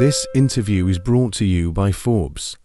This interview is brought to you by Forbes.